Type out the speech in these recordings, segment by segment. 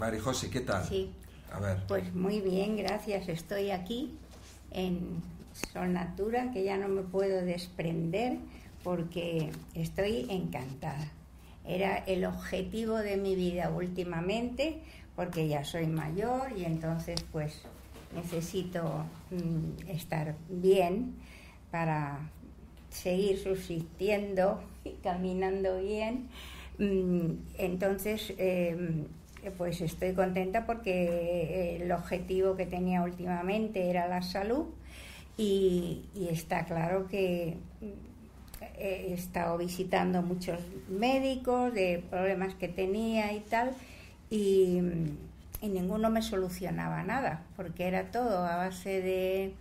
Mari José, ¿qué tal? Sí. A ver. Pues muy bien, gracias. Estoy aquí en Sol Natura, que ya no me puedo desprender porque estoy encantada. Era el objetivo de mi vida últimamente, porque ya soy mayor y entonces pues necesito mm, estar bien para seguir subsistiendo y caminando bien. Mm, entonces, em, pues estoy contenta porque el objetivo que tenía últimamente era la salud y, está claro que he estado visitando muchos médicos de problemas que tenía y tal y, y ninguno me solucionaba nada porque era todo a base de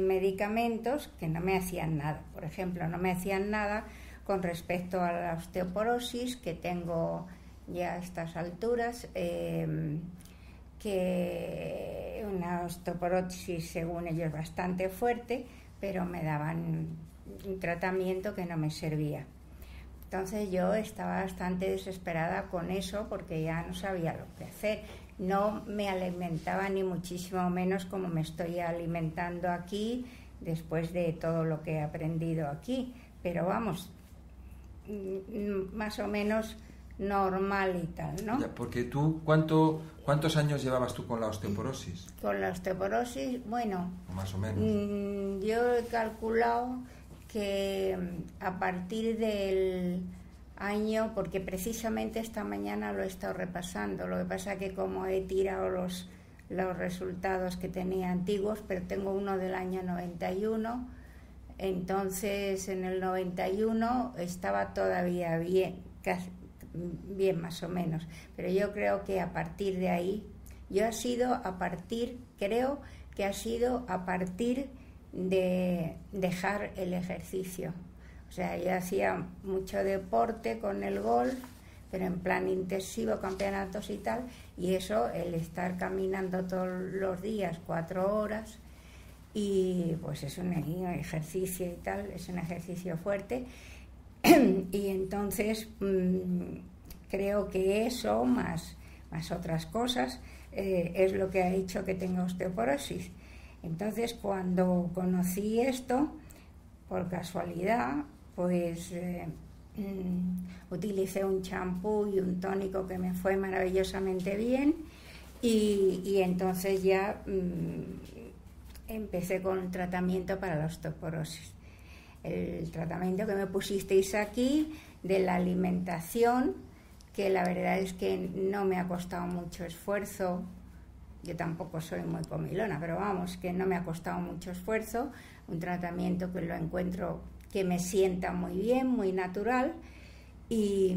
medicamentos que no me hacían nada. Por ejemplo, no me hacían nada con respecto a la osteoporosis que tengo ya a estas alturas, em, que una osteoporosis según ellos bastante fuerte, pero me daban un tratamiento que no me servía. Entonces yo estaba bastante desesperada con eso porque ya no sabía lo que hacer. No me alimentaba ni muchísimo menos como me estoy alimentando aquí después de todo lo que he aprendido aquí. Pero vamos, mm, más o menos normal y tal, ¿no? porque tú, ¿cuánto, ¿cuántos años llevabas tú con la osteoporosis? Con la osteoporosis, bueno... Más o menos. Mm, yo he calculado que mm, a partir del año, porque precisamente esta mañana lo he estado repasando, lo que pasa es que como he tirado los, los resultados que tenía antiguos, pero tengo uno del año 91, entonces en el 91 estaba todavía bien, casi, bien más o menos, pero yo creo que a partir de ahí, yo ha sido a partir, creo que ha sido a partir de dejar el ejercicio. O sea, yo hacía mucho deporte con el golf, pero en plan intensivo, campeonatos y tal, y eso, el estar caminando todos los días cuatro horas, y pues es un ejercicio y tal, es un ejercicio fuerte, y entonces mm, creo que eso, más, más otras cosas, eh, es lo que ha hecho que tenga osteoporosis. Entonces, cuando conocí esto, por casualidad, pues eh, mm, utilicé un champú y un tónico que me fue maravillosamente bien y, entonces ya mm, empecé con el tratamiento para la osteoporosis el tratamiento que me pusisteis aquí de la alimentación, que la verdad es que no me ha costado mucho esfuerzo. Yo tampoco soy muy comilona, pero vamos, que no me ha costado mucho esfuerzo. Un tratamiento que lo encuentro que me sienta muy bien, muy natural y,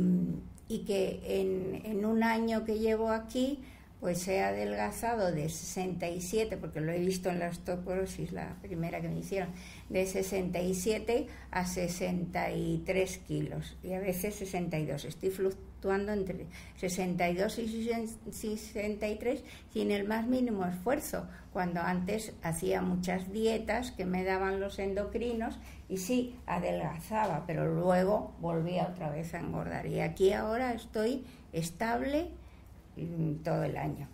que en, en un año que llevo aquí pues he adelgazado de 67, porque lo he visto en la osteoporosis, la primera que me hicieron, de 67 a 63 kilos y a veces 62. Estoy fluctuando entre 62 y 63 sin el más mínimo esfuerzo, cuando antes hacía muchas dietas que me daban los endocrinos y sí, adelgazaba, pero luego volvía otra vez a engordar. Y aquí ahora estoy estable todo el año.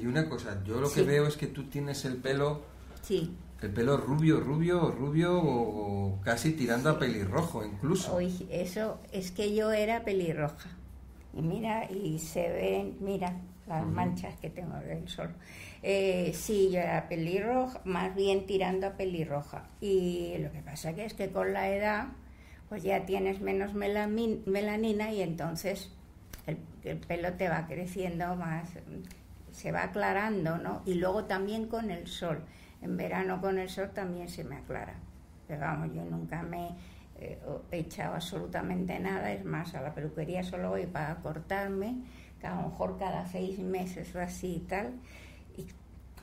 y una cosa, yo lo que veo es que tú tienes el pelo... Sí. El pelo rubio, rubio, rubio o casi tirando a pelirrojo incluso. Eso es que yo era pelirroja. Y mira, y se ven, mira las manchas que tengo del sol. Eh, sí, yo era pelirroja, más bien tirando a pelirroja. Y lo que pasa que es que con la edad, pues ya tienes menos melanina y entonces el, pelo te va creciendo más, se va aclarando, ¿no? Y luego también con el sol. En verano con el sol también se me aclara. Pero vamos, yo nunca me eh, he echado absolutamente nada, es más, a la peluquería solo voy para cortarme, que a lo mejor cada seis meses o así y tal.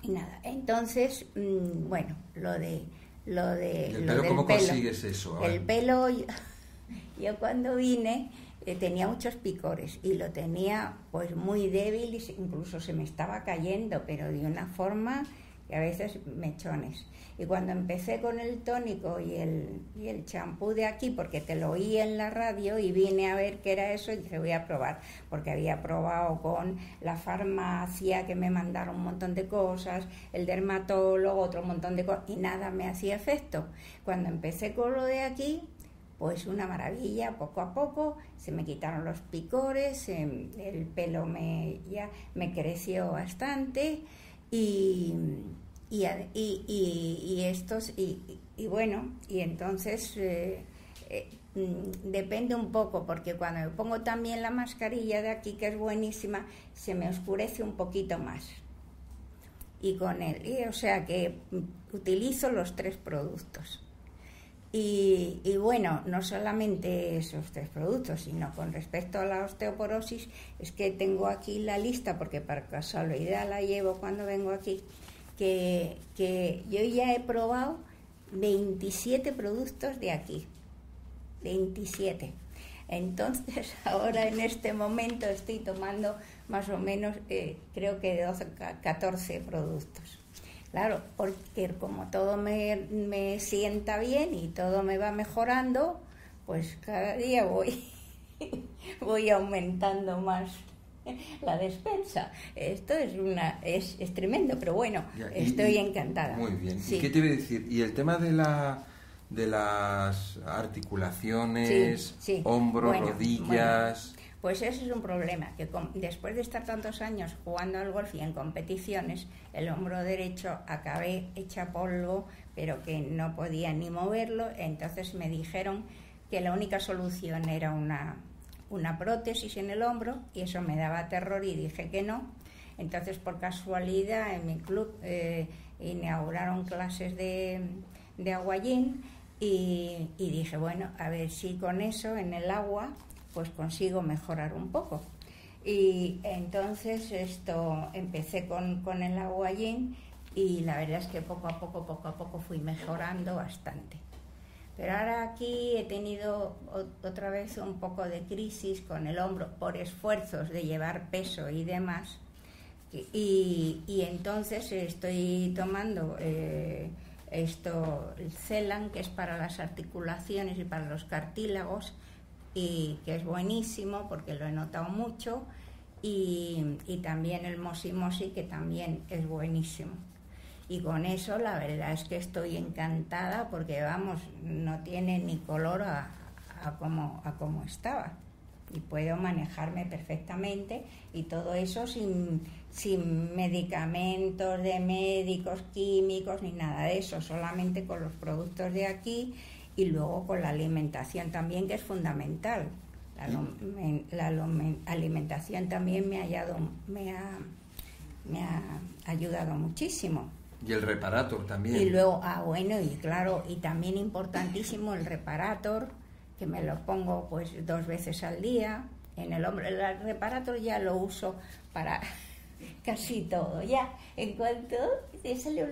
Y, nada, entonces, mm, bueno, lo de... Lo de ¿El pelo cómo consigues eso? El pelo, yo cuando vine eh, tenía muchos picores y lo tenía pues muy débil, incluso se me estaba cayendo, pero de una forma y a veces mechones. Y cuando empecé con el tónico y el, y el champú de aquí, porque te lo oí en la radio y vine a ver qué era eso y dije voy a probar, porque había probado con la farmacia que me mandaron un montón de cosas, el dermatólogo, otro montón de cosas, y nada me hacía efecto. Cuando empecé con lo de aquí, pues una maravilla, poco a poco se me quitaron los picores, el pelo me, ya me creció bastante y y, estos, y, bueno, y entonces eh, eh, mm, depende un poco, porque cuando me pongo también la mascarilla de aquí, que es buenísima, se me oscurece un poquito más. Y con él, o sea que utilizo los tres productos. Y, bueno, no solamente esos tres productos, sino con respecto a la osteoporosis, es que tengo aquí la lista, porque para casualidad la llevo cuando vengo aquí, que, yo ya he probado 27 productos de aquí. 27. Entonces, ahora en este momento estoy tomando más o menos, eh, creo que 12, 14 productos. Claro, porque como todo me, me, sienta bien y todo me va mejorando, pues cada día voy, voy aumentando más la despensa. Esto es una es, es tremendo, pero bueno, estoy encantada. Muy bien. ¿Y qué te iba a decir? Y el tema de la de las articulaciones, hombros, rodillas. Pues ese es un problema, que después de estar tantos años jugando al golf y en competiciones, el hombro derecho acabé hecha polvo, pero que no podía ni moverlo, entonces me dijeron que la única solución era una, una prótesis en el hombro y eso me daba terror y dije que no. Entonces, por casualidad, en mi club eh, inauguraron clases de, de aguayín y, dije, bueno, a ver si con eso en el agua pues consigo mejorar un poco. Y entonces esto empecé con, con el aguayín y la verdad es que poco a poco, poco a poco fui mejorando bastante. Pero ahora aquí he tenido otra vez un poco de crisis con el hombro por esfuerzos de llevar peso y demás. Y, entonces estoy tomando eh, esto, el Celan, que es para las articulaciones y para los cartílagos, y que es buenísimo porque lo he notado mucho. Y, y también el Mosi Mosi, que también es buenísimo. Y con eso la verdad es que estoy encantada porque, vamos, no tiene ni color a, como, a como estaba. Y puedo manejarme perfectamente y todo eso sin, sin medicamentos de médicos, químicos, ni nada de eso, solamente con los productos de aquí y luego con la alimentación también, que es fundamental. La, la alimentación también me ha, me ha, me ha ayudado muchísimo. Y el reparator también. Y luego, ah, bueno, y claro, y también importantísimo el reparator, que me lo pongo pues dos veces al día en el hombro. El reparator ya lo uso para casi todo. Ya, en cuanto te sale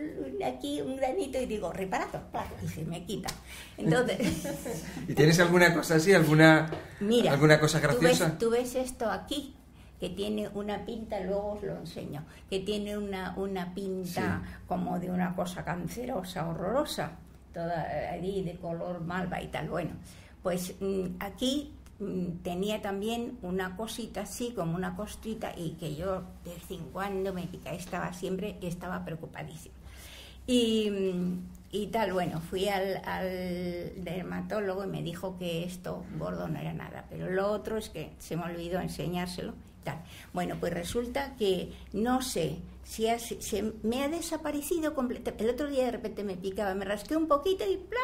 aquí un granito y digo, reparator, y se me quita. Entonces... ¿Y tienes alguna cosa así, alguna, Mira, alguna cosa graciosa? tú ves esto aquí, que tiene una pinta, luego os lo enseño, que tiene una, una pinta como de una cosa cancerosa, horrorosa, toda ahí de color malva y tal. Bueno, pues mm, aquí tenía también una cosita así, como una costrita, y que yo de vez en cuando me pica, estaba siempre, estaba preocupadísima. Y, mm, y tal, bueno, fui al, dermatólogo y me dijo que esto gordo no era nada, pero lo otro es que se me olvidó enseñárselo bueno, pues resulta que no sé si se me ha desaparecido completamente. El otro día de repente me picaba, me rasqué un poquito y ¡plá!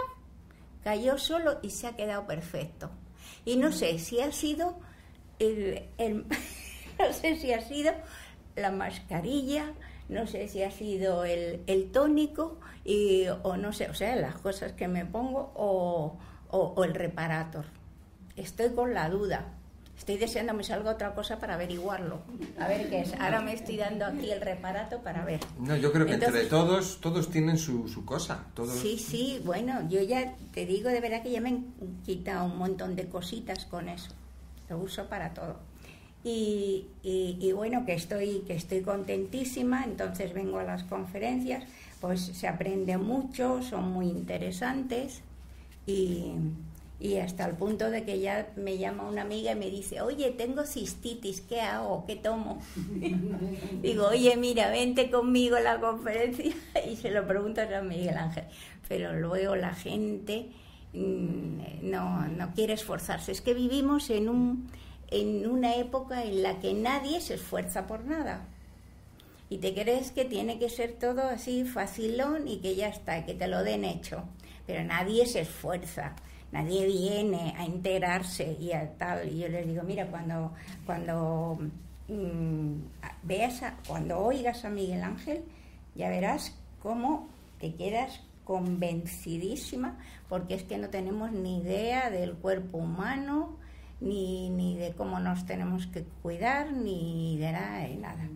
cayó solo y se ha quedado perfecto. Y no sé si ha sido el, no sé si ha sido la mascarilla, no sé si ha sido el, el tónico y, o no sé, o sea, las cosas que me pongo o, o el reparator. Estoy con la duda, Estoy deseando me salga otra cosa para averiguarlo. A ver qué es. Ahora me estoy dando aquí el reparato para ver. No, yo creo que entre todos, todos tienen su, su cosa. Todos... Sí, sí, bueno, yo ya te digo de verdad que ya me han quitado un montón de cositas con eso. Lo uso para todo. Y, y, bueno, que estoy, que estoy contentísima, entonces vengo a las conferencias, pues se aprende mucho, son muy interesantes y, y hasta el punto de que ya me llama una amiga y me dice, oye, tengo cistitis, ¿qué hago? ¿Qué tomo? Digo, oye, mira, vente conmigo a la conferencia y se lo preguntas a Miguel Ángel. Pero luego la gente mm, no, no quiere esforzarse. Es que vivimos en, un, en una época en la que nadie se esfuerza por nada. Y te crees que tiene que ser todo así facilón y que ya está, que te lo den hecho. Pero nadie se esfuerza nadie viene a enterarse y a tal. Y yo les digo, mira, cuando, cuando mm, veas, cuando oigas a Miguel Ángel, ya verás cómo te quedas convencidísima, porque es que no tenemos ni idea del cuerpo humano, ni, ni de cómo nos tenemos que cuidar, ni de nada, de nada.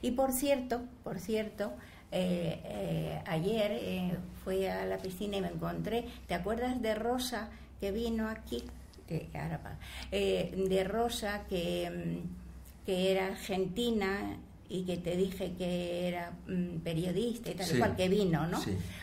Y por cierto, por cierto, eh, eh, ayer eh, fui a la piscina y me encontré, ¿te acuerdas de Rosa que vino aquí? De, de Rosa que, mm, que era argentina y que te dije que era mm, periodista y tal cual que vino, ¿no?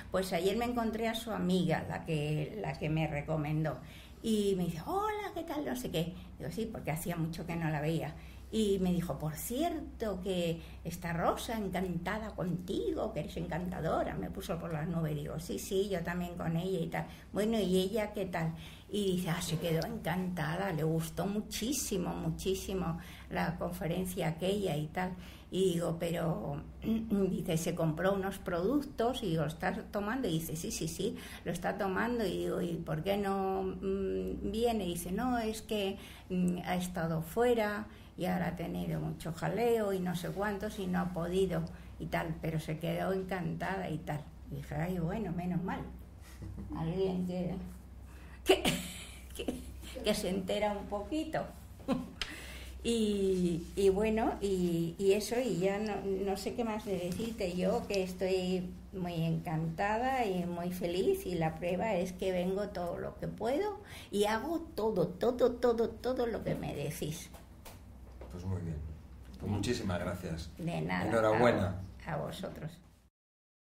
Pues ayer me encontré a su amiga, la que, la que me recomendó. Y me dice, hola, ¿qué tal? No sé qué. Digo, sí, porque hacía mucho que no la veía. Y me dijo, por cierto, que esta Rosa encantada contigo, que eres encantadora, me puso por las nubes. Digo, sí, sí, yo también con ella y tal. Bueno, ¿y ella qué tal? Y dice, ah, se quedó encantada, le gustó muchísimo, muchísimo la conferencia aquella y tal. Y digo, pero, dice, se compró unos productos y lo está tomando. Y dice, sí, sí, sí, lo está tomando. Y digo, ¿y por qué no mm, viene? Y dice, no, es que mm, ha estado fuera y ahora ha tenido mucho jaleo y no sé cuántos y no ha podido y tal, pero se quedó encantada y tal. Y dije, ay, bueno, menos mal. Alguien que, que, se entera un poquito. Y, y, bueno, y, y, eso, y ya no, no, sé qué más de decirte. Yo que estoy muy encantada y muy feliz, y la prueba es que vengo todo lo que puedo y hago todo, todo, todo, todo lo que me decís. Pues muy bien. Pues muchísimas gracias. De nada. Enhorabuena. a vosotros.